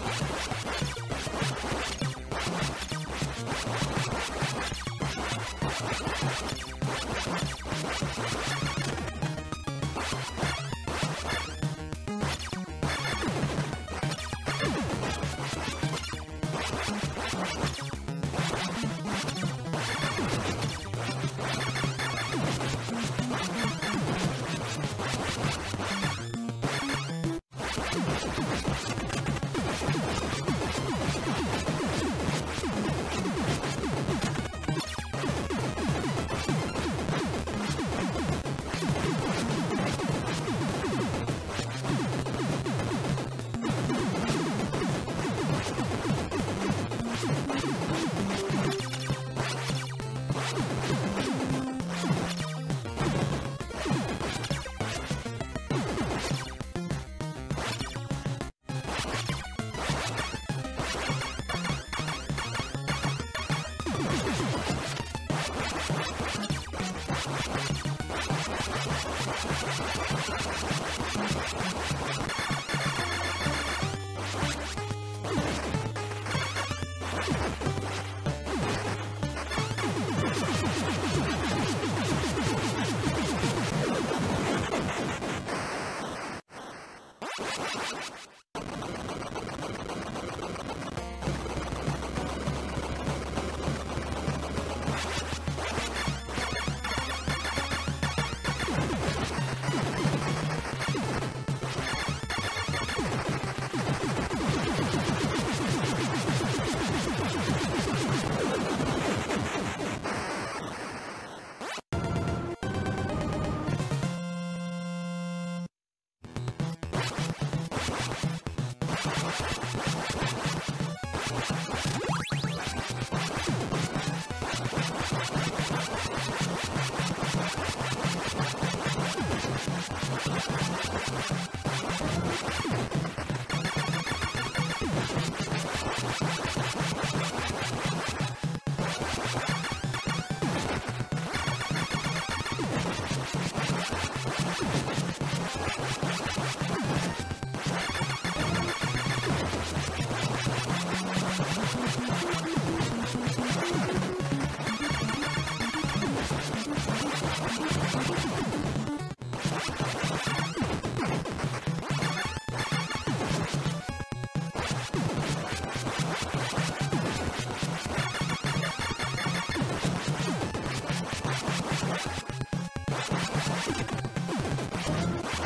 あ!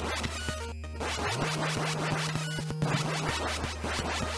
「you